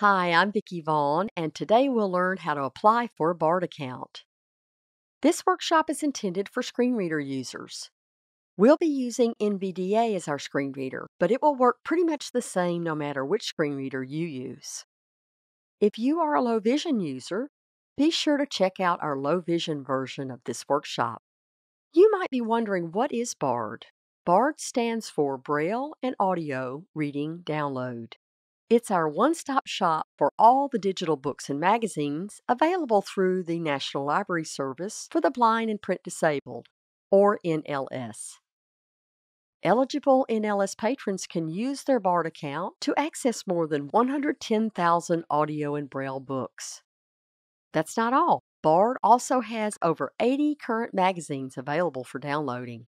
Hi, I'm Vikki Vaughan, and today we'll learn how to apply for a BARD account. This workshop is intended for screen reader users. We'll be using NVDA as our screen reader, but it will work pretty much the same no matter which screen reader you use. If you are a low vision user, be sure to check out our low vision version of this workshop. You might be wondering what is BARD? BARD stands for Braille and Audio Reading Download. It's our one stop shop for all the digital books and magazines available through the National Library Service for the Blind and Print Disabled, or NLS. Eligible NLS patrons can use their BARD account to access more than 110,000 audio and braille books. That's not all. BARD also has over 80 current magazines available for downloading.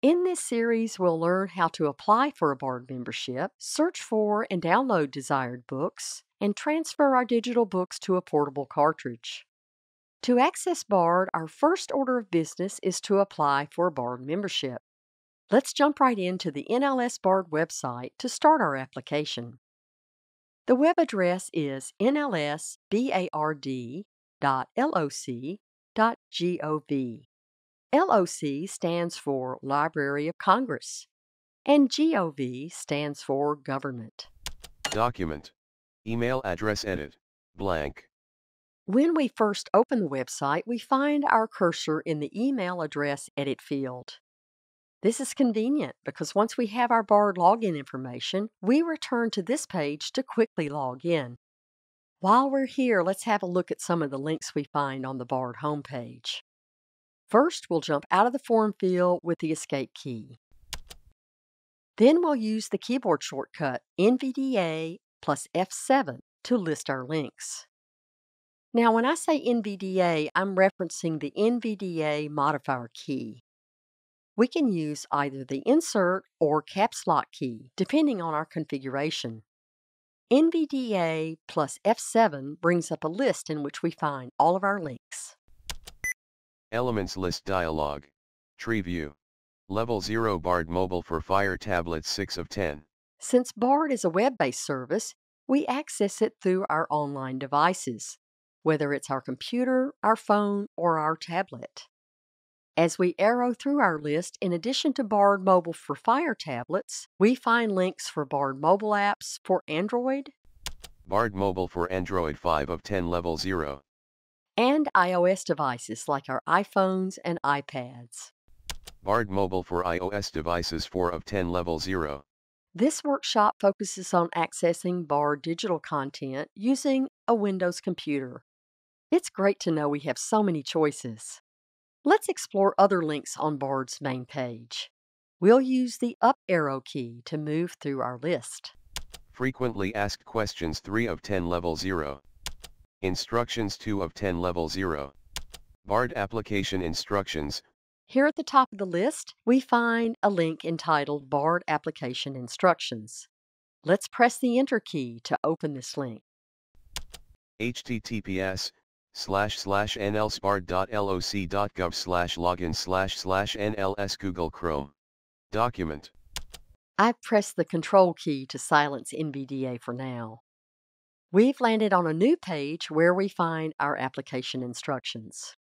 In this series, we'll learn how to apply for a BARD membership, search for and download desired books, and transfer our digital books to a portable cartridge. To access BARD, our first order of business is to apply for a BARD membership. Let's jump right into the NLS BARD website to start our application. The web address is nlsbard.loc.gov. LOC stands for Library of Congress, and GOV stands for Government. Document. Email address edit. Blank. When we first open the website, we find our cursor in the email address edit field. This is convenient because once we have our BARD login information, we return to this page to quickly log in. While we're here, let's have a look at some of the links we find on the BARD homepage. First, we'll jump out of the form field with the Escape key. Then we'll use the keyboard shortcut NVDA plus F7 to list our links. Now, when I say NVDA, I'm referencing the NVDA modifier key. We can use either the Insert or Caps Lock key, depending on our configuration. NVDA plus F7 brings up a list in which we find all of our links. Elements list dialog. Tree view. Level 0 BARD mobile for Fire tablets 6 of 10. Since BARD is a web based service, we access it through our online devices, whether it's our computer, our phone, or our tablet. As we arrow through our list, in addition to BARD Mobile for Fire tablets, we find links for BARD mobile apps for Android, BARD mobile for Android 5 of 10 level 0. And iOS devices like our iPhones and iPads. BARD mobile for iOS devices 4 of 10 level 0. This workshop focuses on accessing BARD digital content using a Windows computer. It's great to know we have so many choices. Let's explore other links on BARD's main page. We'll use the up arrow key to move through our list. Frequently asked questions 3 of 10 level 0. Instructions 2 of 10 level 0. BARD application instructions, Here at the top of the list, we find a link entitled BARD Application Instructions. Let's press the Enter key to open this link. https slash slash nlsbard.loc.gov slash login slash slash nls Google Chrome. Document. I've pressed the Control key to silence NVDA for now. We've landed on a new page where we find our application instructions.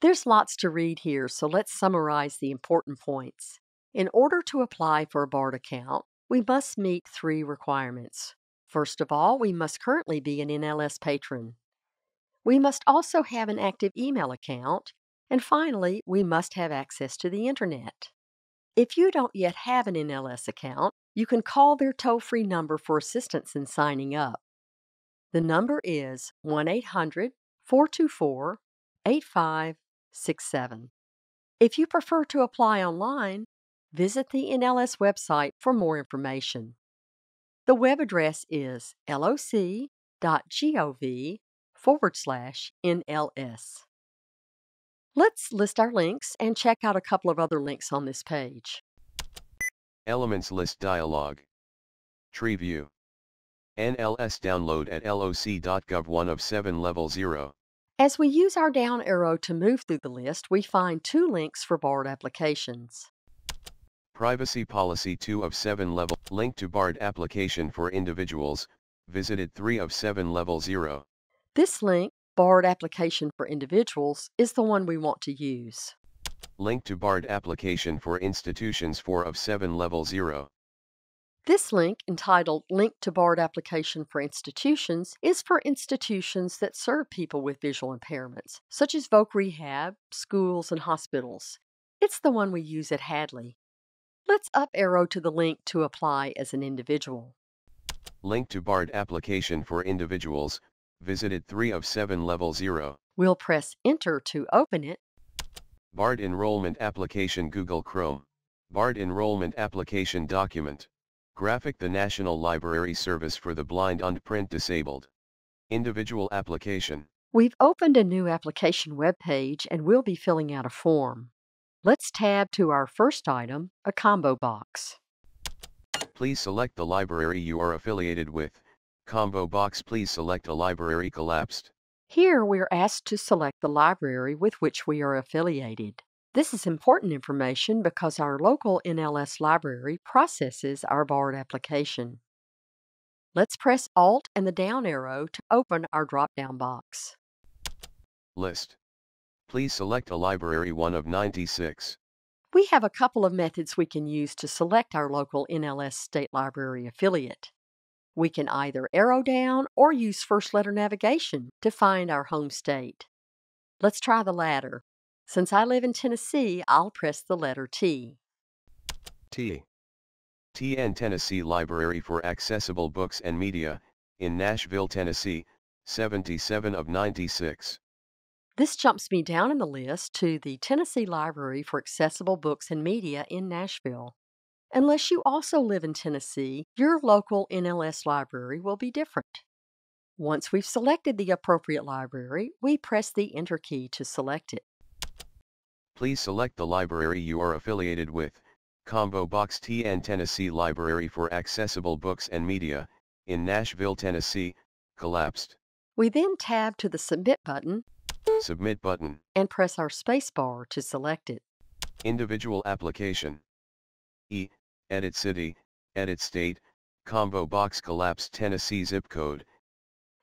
There's lots to read here, so let's summarize the important points. In order to apply for a BARD account, we must meet three requirements. First of all, we must currently be an NLS patron. We must also have an active email account. And finally, we must have access to the Internet. If you don't yet have an NLS account, you can call their toll free number for assistance in signing up. The number is 1 800 424 8567. If you prefer to apply online, visit the NLS website for more information. The web address is loc.gov forward slash NLS. Let's list our links and check out a couple of other links on this page. Elements list dialog. Tree view. NLS download at loc.gov 1 of 7 level 0. As we use our down arrow to move through the list, we find two links for BARD applications. Privacy policy 2 of 7 level link to BARD application for individuals, visited 3 of 7 level 0. This link, BARD application for individuals, is the one we want to use. Link to BARD application for institutions 4 of 7 level 0. This link, entitled Link to BARD Application for Institutions, is for institutions that serve people with visual impairments, such as Voc Rehab, schools, and hospitals. It's the one we use at Hadley. Let's up arrow to the link to apply as an individual. Link to BARD application for individuals, visited 3 of 7 level 0. We'll press Enter to open it. BARD enrollment application Google Chrome. BARD enrollment application document. Graphic the National Library Service for the Blind and Print Disabled. Individual application. We've opened a new application web page and we'll be filling out a form. Let's tab to our first item, a combo box. Please select the library you are affiliated with. Combo box Please select a library collapsed. Here we're asked to select the library with which we are affiliated. This is important information because our local NLS library processes our BARD application. Let's press Alt and the down arrow to open our drop-down box. List. Please select a library 1 of 96. We have a couple of methods we can use to select our local NLS State Library affiliate. We can either arrow down or use first letter navigation to find our home state. Let's try the latter. Since I live in Tennessee, I'll press the letter T. T. TN Tennessee Library for Accessible Books and Media, in Nashville, Tennessee, 77 of 96. This jumps me down in the list to the Tennessee Library for Accessible Books and Media in Nashville. Unless you also live in Tennessee, your local NLS library will be different. Once we've selected the appropriate library, we press the Enter key to select it. Please select the library you are affiliated with, Combo Box TN Tennessee Library for Accessible Books and Media, in Nashville, Tennessee, collapsed. We then tab to the Submit button Submit button. and press our spacebar to select it. Individual application. E. Edit city, edit state, combo box collapsed Tennessee zip code.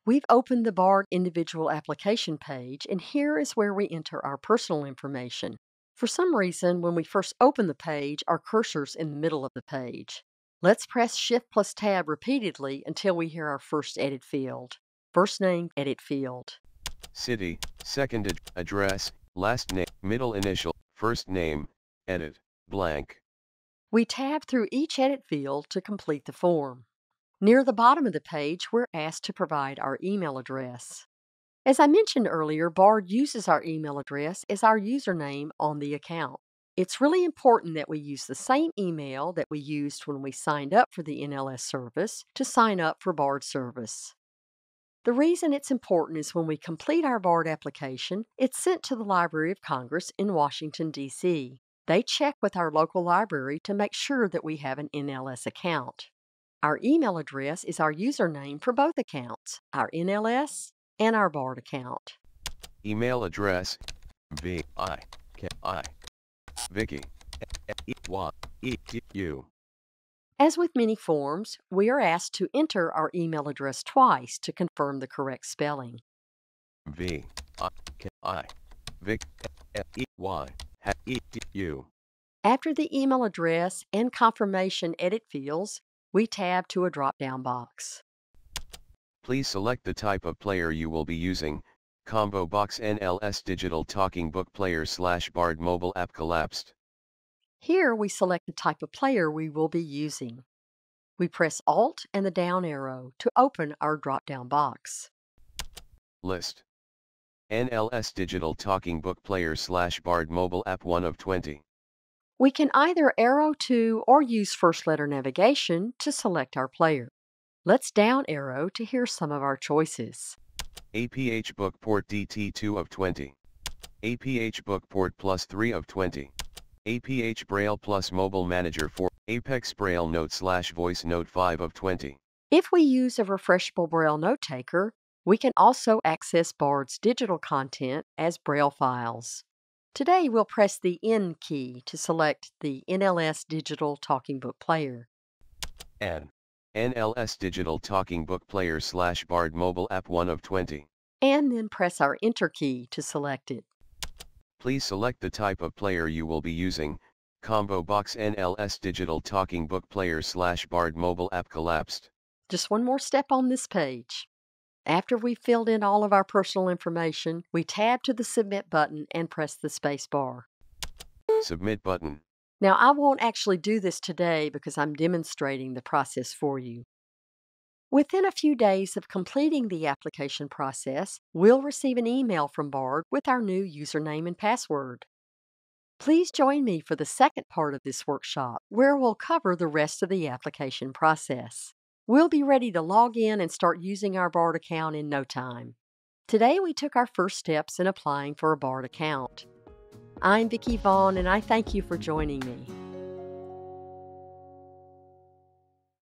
We've opened the BARD individual application page, and here is where we enter our personal information. For some reason, when we first open the page, our cursor's in the middle of the page. Let's press Shift plus Tab repeatedly until we hear our first edit field. First name, edit field. City, second ad- address, last name, middle initial, first name, edit, blank. We tab through each edit field to complete the form. Near the bottom of the page, we're asked to provide our email address. As I mentioned earlier, BARD uses our email address as our username on the account. It's really important that we use the same email that we used when we signed up for the NLS service to sign up for BARD service. The reason it's important is when we complete our BARD application, it's sent to the Library of Congress in Washington, D.C. They check with our local library to make sure that we have an NLS account. Our email address is our username for both accounts, our NLS and our BARD account. Email address, V I K I. Vicky. E Y E U. As with many forms, we are asked to enter our email address twice to confirm the correct spelling. V I K I. Vic E Y E U. After the email address and confirmation edit fields, we tab to a drop down box. Please select the type of player you will be using. Combo Box NLS Digital Talking Book Player slash Bard Mobile App Collapsed. Here we select the type of player we will be using. We press Alt and the down arrow to open our drop down box. List. NLS Digital Talking Book Player slash Bard Mobile App 1 of 20. We can either arrow to or use first letter navigation to select our player. Let's down arrow to hear some of our choices. APH Book Port DT 2 of 20. APH Book Port Plus 3 of 20. APH Braille Plus Mobile Manager 4. Apex Braille Note slash Voice Note 5 of 20. If we use a refreshable Braille note taker, we can also access BARD's digital content as Braille files. Today we'll press the N key to select the NLS Digital Talking Book Player. N. NLS Digital Talking Book Player slash Bard mobile app 1 of 20. And then press our Enter key to select it. Please select the type of player you will be using, Combo Box NLS Digital Talking Book Player slash Bard mobile app collapsed. Just one more step on this page. After we've filled in all of our personal information, we tab to the Submit button and press the space bar. Submit button. Now, I won't actually do this today because I'm demonstrating the process for you. Within a few days of completing the application process, we'll receive an email from Bard with our new username and password. Please join me for the second part of this workshop, where we'll cover the rest of the application process. We'll be ready to log in and start using our BARD account in no time. Today we took our first steps in applying for a BARD account. I'm Vikki Vaughan and I thank you for joining me.